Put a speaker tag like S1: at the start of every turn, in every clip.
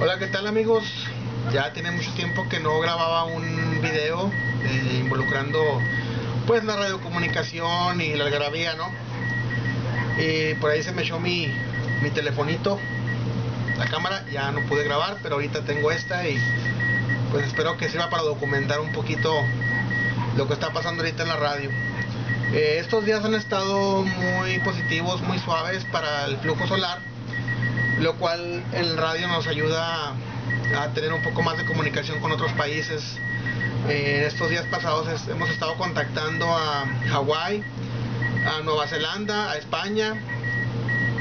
S1: Hola, ¿qué tal amigos? Ya tiene mucho tiempo que no grababa un video eh, involucrando pues la radiocomunicación y la algarabía, ¿no? Y por ahí se me echó mi, mi telefonito, la cámara, ya no pude grabar, pero ahorita tengo esta y pues espero que sirva para documentar un poquito lo que está pasando ahorita en la radio. Eh, estos días han estado muy positivos, muy suaves para el flujo solar, lo cual el radio nos ayuda a tener un poco más de comunicación con otros países. Eh, estos días pasados hemos estado contactando a Hawái, a Nueva Zelanda, a España,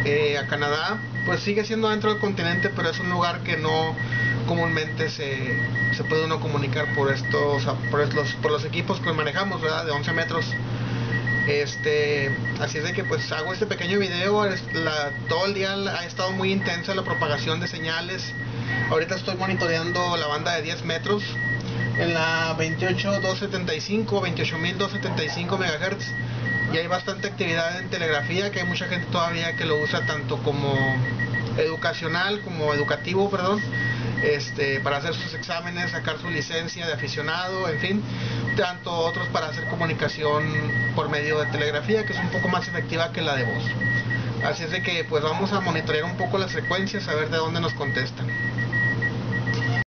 S1: eh, a Canadá. Pues sigue siendo dentro del continente, pero es un lugar que no comúnmente se, se puede uno comunicar por estos por los, por los equipos que manejamos, ¿verdad? De 11 metros. Este, así es de que pues hago este pequeño video, todo el día ha estado muy intensa la propagación de señales. Ahorita estoy monitoreando la banda de 10 metros en la 28275, 28275 MHz y hay bastante actividad en telegrafía, que hay mucha gente todavía que lo usa tanto como educacional como educativo, perdón, este, para hacer sus exámenes, sacar su licencia de aficionado, en fin, tanto otros para hacer comunicación por medio de telegrafía, que es un poco más efectiva que la de voz. Así es de que pues vamos a monitorear un poco las frecuencias, a ver de dónde nos contestan.